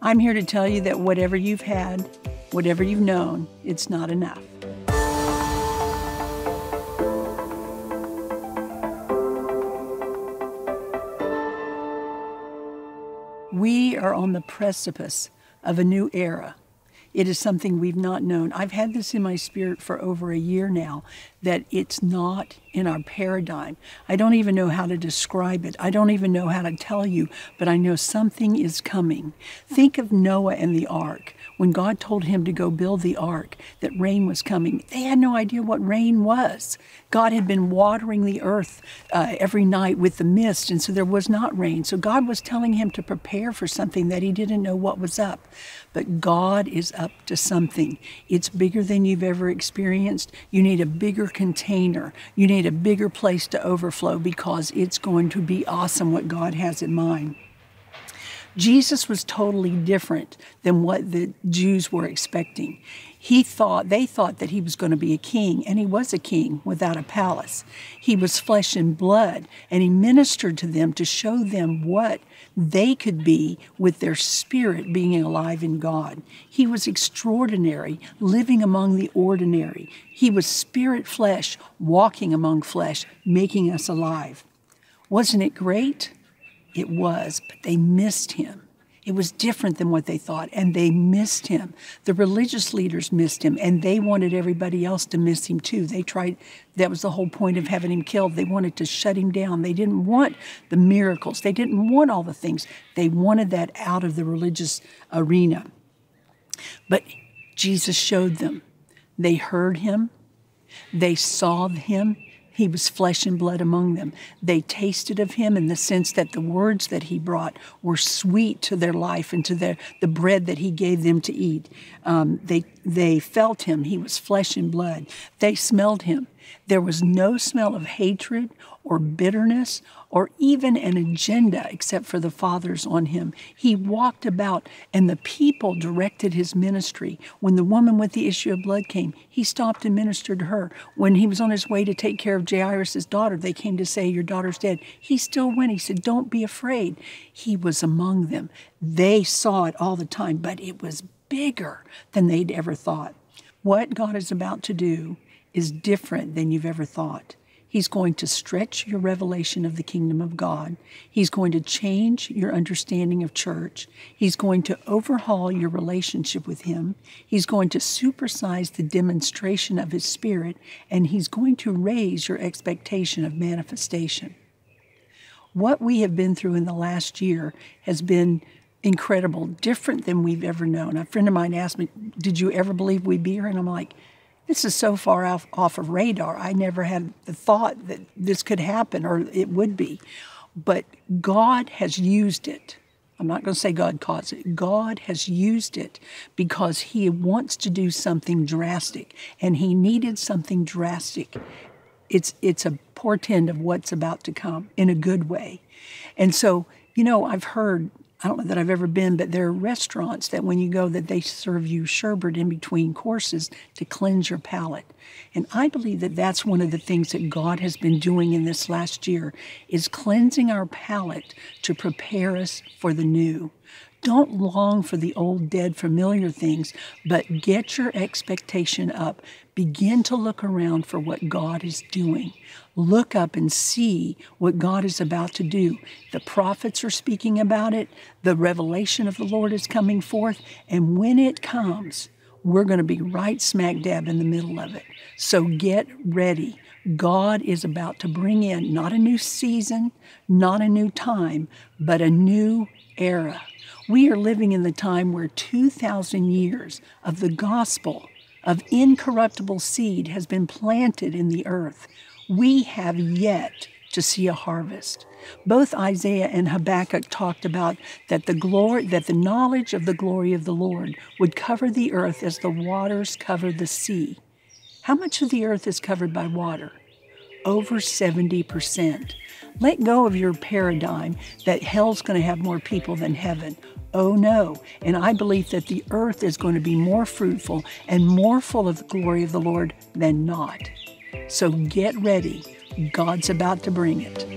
I'm here to tell you that whatever you've had, whatever you've known, it's not enough. We are on the precipice of a new era. It is something we've not known. I've had this in my spirit for over a year now that it's not in our paradigm. I don't even know how to describe it. I don't even know how to tell you, but I know something is coming. Think of Noah and the ark. When God told him to go build the ark, that rain was coming, they had no idea what rain was. God had been watering the earth uh, every night with the mist, and so there was not rain. So God was telling him to prepare for something that he didn't know what was up. But God is up to something. It's bigger than you've ever experienced. You need a bigger container. You need a bigger place to overflow because it's going to be awesome what God has in mind. Jesus was totally different than what the Jews were expecting. He thought, they thought that he was going to be a king, and he was a king without a palace. He was flesh and blood, and he ministered to them to show them what they could be with their spirit being alive in God. He was extraordinary, living among the ordinary. He was spirit flesh, walking among flesh, making us alive. Wasn't it great? It was, but they missed him. It was different than what they thought, and they missed him. The religious leaders missed him, and they wanted everybody else to miss him too. They tried, that was the whole point of having him killed. They wanted to shut him down. They didn't want the miracles, they didn't want all the things. They wanted that out of the religious arena. But Jesus showed them. They heard him, they saw him, he was flesh and blood among them. They tasted of him in the sense that the words that he brought were sweet to their life and to their, the bread that he gave them to eat. Um, they, they felt him. He was flesh and blood. They smelled him. There was no smell of hatred or bitterness or even an agenda except for the Father's on him. He walked about and the people directed his ministry. When the woman with the issue of blood came, he stopped and ministered to her. When he was on his way to take care of Jairus' daughter, they came to say, Your daughter's dead. He still went. He said, Don't be afraid. He was among them. They saw it all the time, but it was bigger than they'd ever thought. What God is about to do is different than you've ever thought. He's going to stretch your revelation of the kingdom of God. He's going to change your understanding of church. He's going to overhaul your relationship with Him. He's going to supersize the demonstration of His Spirit, and He's going to raise your expectation of manifestation. What we have been through in the last year has been incredible, different than we've ever known. A friend of mine asked me, Did you ever believe we'd be here? And I'm like, this is so far off, off of radar. I never had the thought that this could happen or it would be. But God has used it. I'm not going to say God caused it. God has used it because He wants to do something drastic, and He needed something drastic. It's it's a portend of what's about to come in a good way, and so you know I've heard I don't know that I've ever been, but there are restaurants that when you go that they serve you sherbet in between courses to cleanse your palate. And I believe that that's one of the things that God has been doing in this last year is cleansing our palate to prepare us for the new. Don't long for the old, dead, familiar things, but get your expectation up. Begin to look around for what God is doing. Look up and see what God is about to do. The prophets are speaking about it, the revelation of the Lord is coming forth, and when it comes, we're going to be right smack dab in the middle of it. So get ready. God is about to bring in not a new season, not a new time, but a new era. We are living in the time where 2,000 years of the gospel of incorruptible seed has been planted in the earth. We have yet to see a harvest. Both Isaiah and Habakkuk talked about that the glory that the knowledge of the glory of the Lord would cover the earth as the waters cover the sea. How much of the earth is covered by water? Over 70%. Let go of your paradigm that hell's going to have more people than heaven. Oh no. And I believe that the earth is going to be more fruitful and more full of the glory of the Lord than not. So get ready. God's about to bring it.